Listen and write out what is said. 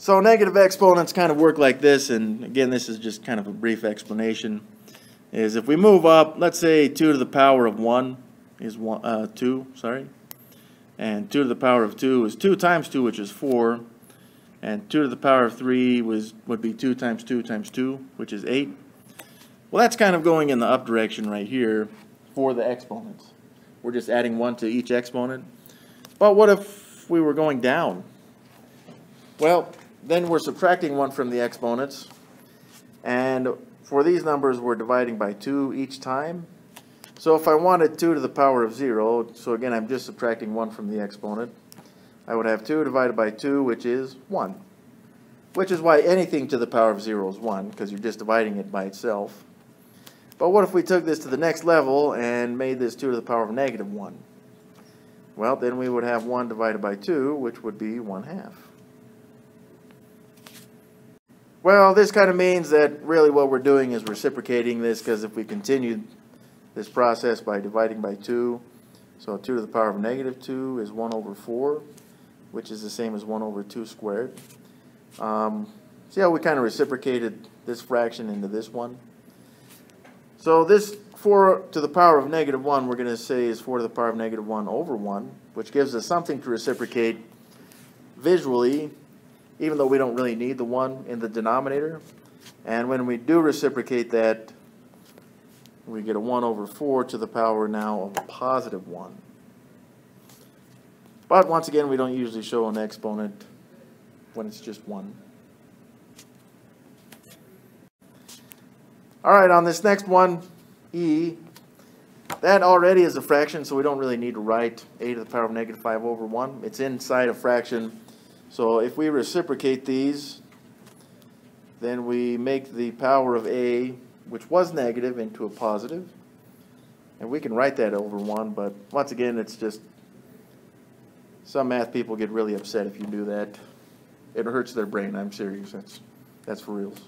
So negative exponents kind of work like this, and again, this is just kind of a brief explanation. Is if we move up, let's say 2 to the power of 1 is one, uh, 2, sorry. And 2 to the power of 2 is 2 times 2, which is 4. And 2 to the power of 3 was, would be 2 times 2 times 2, which is 8. Well, that's kind of going in the up direction right here for the exponents. We're just adding 1 to each exponent. But what if we were going down? Well, then we're subtracting 1 from the exponents. And for these numbers, we're dividing by 2 each time. So if I wanted 2 to the power of 0, so again, I'm just subtracting 1 from the exponent, I would have 2 divided by 2, which is 1. Which is why anything to the power of 0 is 1, because you're just dividing it by itself. But what if we took this to the next level and made this 2 to the power of negative 1? Well, then we would have 1 divided by 2, which would be 1 half. Well, this kind of means that really what we're doing is reciprocating this, because if we continue this process by dividing by 2, so 2 to the power of negative 2 is 1 over 4, which is the same as 1 over 2 squared. Um, see how we kind of reciprocated this fraction into this one? So this 4 to the power of negative 1, we're going to say is 4 to the power of negative 1 over 1, which gives us something to reciprocate visually, even though we don't really need the 1 in the denominator. And when we do reciprocate that, we get a 1 over 4 to the power now of a positive 1. But once again, we don't usually show an exponent when it's just 1. All right, on this next one, e, that already is a fraction, so we don't really need to write a to the power of negative 5 over 1. It's inside a fraction. So if we reciprocate these, then we make the power of a, which was negative, into a positive. And we can write that over 1, but once again, it's just, some math people get really upset if you do that. It hurts their brain, I'm serious. That's, that's for reals.